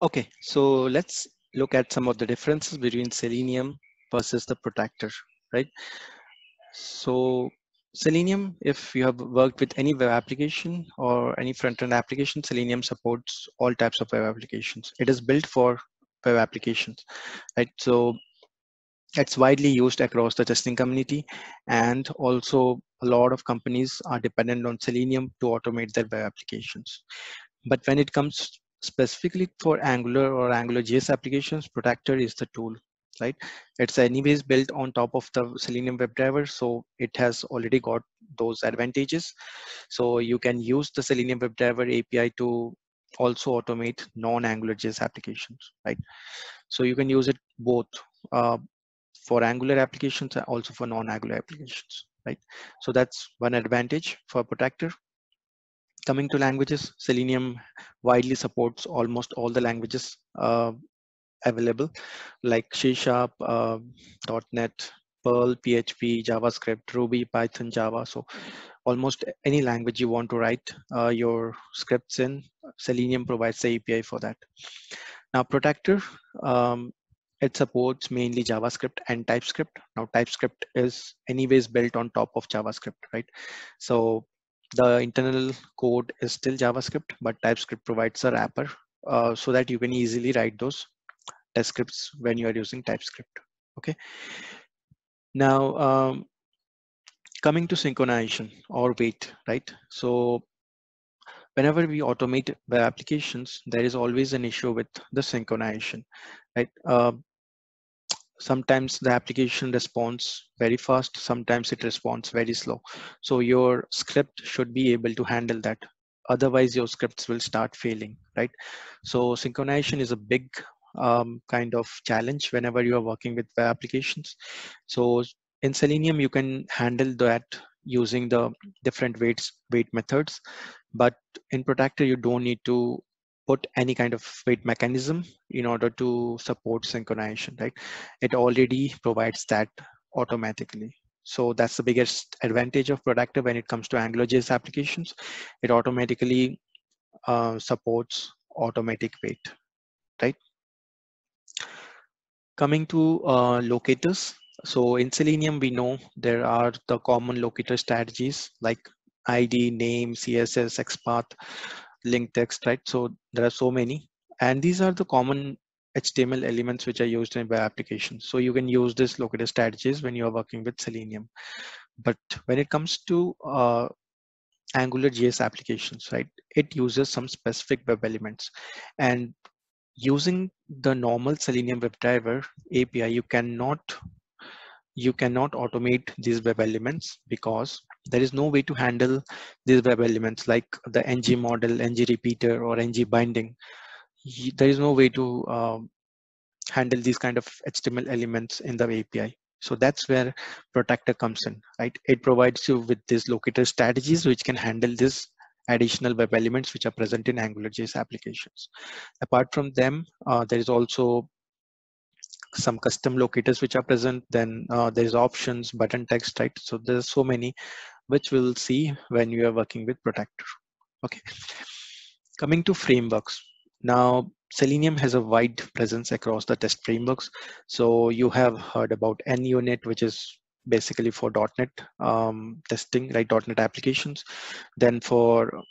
Okay, so let's look at some of the differences between Selenium versus the Protractor, right? So Selenium, if you have worked with any web application or any front-end application, Selenium supports all types of web applications. It is built for web applications, right? So it's widely used across the testing community and also a lot of companies are dependent on Selenium to automate their web applications. But when it comes specifically for Angular or Angular JS applications, Protractor is the tool, right? It's anyways built on top of the Selenium WebDriver, so it has already got those advantages. So you can use the Selenium WebDriver API to also automate non-Angular JS applications, right? So you can use it both uh, for Angular applications and also for non-Angular applications, right? So that's one advantage for Protractor. Coming to languages, Selenium widely supports almost all the languages uh, available, like C Sharp, uh, .NET, Perl, PHP, JavaScript, Ruby, Python, Java. So almost any language you want to write uh, your scripts in, Selenium provides the API for that. Now, Protractor, um, it supports mainly JavaScript and TypeScript. Now, TypeScript is anyways built on top of JavaScript, right? So the internal code is still JavaScript, but TypeScript provides a wrapper uh, so that you can easily write those test scripts when you are using TypeScript. Okay. Now, um, coming to synchronization or wait, right? So whenever we automate web applications, there is always an issue with the synchronization, right? Uh, sometimes the application responds very fast sometimes it responds very slow. So your script should be able to handle that. Otherwise your scripts will start failing right? So synchronization is a big um, kind of challenge whenever you are working with web applications. So in selenium you can handle that using the different waits wait methods. But in protractor you don't need to put any kind of wait mechanism in order to support synchronization, right? It already provides that automatically. So that's the biggest advantage of Protractor when it comes to AngularJS applications. It automatically uh, supports automatic wait, right? Coming to uh, locators. So in Selenium, we know there are the common locator strategies like ID, name, CSS, XPath, link text, right? So there are so many, and these are the common HTML elements which are used in web applications. So you can use this locator strategies when you are working with Selenium. But when it comes to uh, Angular JS applications, right, it uses some specific web elements. And using the normal Selenium WebDriver API, you cannot you cannot automate these web elements because there is no way to handle these web elements like the ng model, ng repeater or ng binding. There is no way to um, handle these kind of HTML elements in the API. So that's where Protractor comes in, right? It provides you with these locator strategies which can handle this additional web elements which are present in AngularJS applications. Apart from them, uh, there is also some custom locators which are present then uh, there's options button text right so there's so many which we'll see when you are working with protractor okay coming to frameworks now selenium has a wide presence across the test frameworks so you have heard about NUnit which is basically for .NET um, testing, right? .NET applications. Then for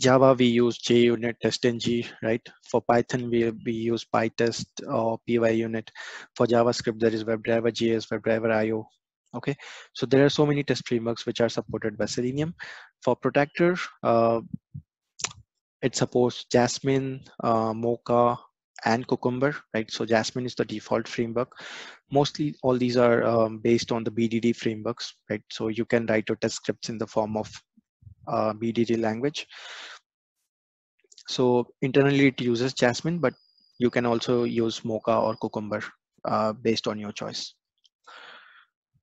Java, we use JUnit, TestNG, right? For Python, we, we use PyTest or PyUnit. For JavaScript, there is WebDriver JS, WebDriver IO. Okay, so there are so many test frameworks which are supported by Selenium. For Protractor, uh, it supports Jasmine, uh, Mocha, and Cucumber, right? So Jasmine is the default framework. Mostly all these are um, based on the BDD frameworks, right? So you can write your test scripts in the form of uh, BDD language. So internally it uses Jasmine, but you can also use Mocha or Cucumber uh, based on your choice.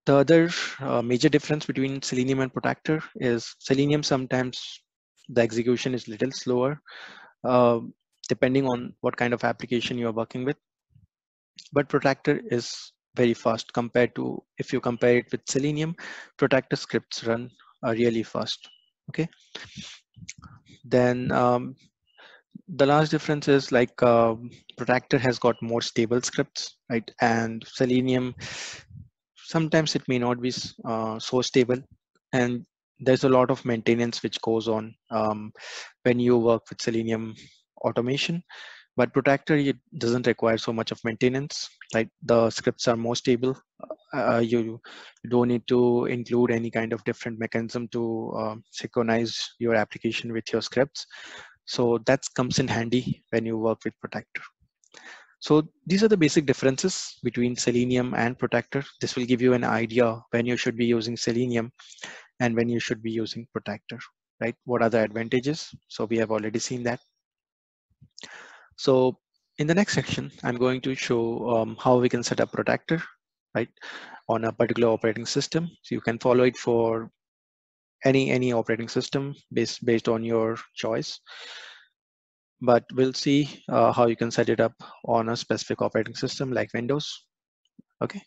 The other uh, major difference between Selenium and Protractor is Selenium sometimes the execution is little slower uh, depending on what kind of application you are working with. But Protractor is very fast compared to if you compare it with Selenium, Protractor scripts run uh, really fast okay then um, the last difference is like uh, has got more stable scripts, right? And Selenium, sometimes it may not be uh, so stable. And there's a lot of maintenance which goes on um, when you work with Selenium automation. But Protractor, it doesn't require so much of maintenance, like The scripts are more stable. Uh, you, you don't need to include any kind of different mechanism to uh, synchronize your application with your scripts. So that comes in handy when you work with Protractor. So these are the basic differences between Selenium and Protractor. This will give you an idea when you should be using Selenium and when you should be using Protractor, right? What are the advantages? So we have already seen that. So in the next section, I'm going to show um, how we can set up Protractor, right, on a particular operating system. So you can follow it for any any operating system based based on your choice but we'll see uh, how you can set it up on a specific operating system like windows. Okay